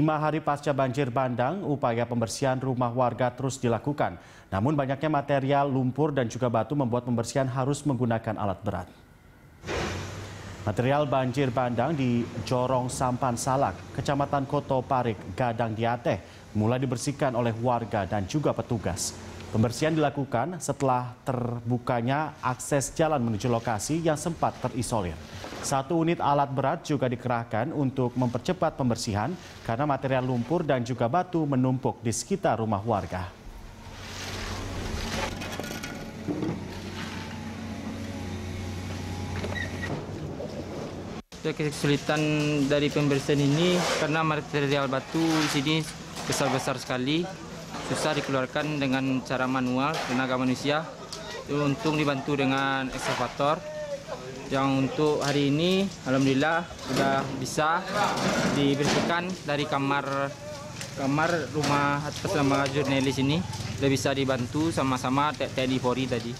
Lima hari pasca banjir bandang, upaya pembersihan rumah warga terus dilakukan. Namun banyaknya material lumpur dan juga batu membuat pembersihan harus menggunakan alat berat. Material banjir bandang di Jorong Sampan Salak, Kecamatan Koto Parik, Gadang Diateh, mulai dibersihkan oleh warga dan juga petugas. Pembersihan dilakukan setelah terbukanya akses jalan menuju lokasi yang sempat terisolir. Satu unit alat berat juga dikerahkan untuk mempercepat pembersihan karena material lumpur dan juga batu menumpuk di sekitar rumah warga. Kesulitan dari pembersihan ini karena material batu di sini besar-besar sekali, susah dikeluarkan dengan cara manual tenaga manusia. Untung dibantu dengan ekskavator yang untuk hari ini alhamdulillah sudah bisa dibersihkan dari kamar kamar rumah atas nama jurnalis ini sudah bisa dibantu sama-sama TNI Polri tadi.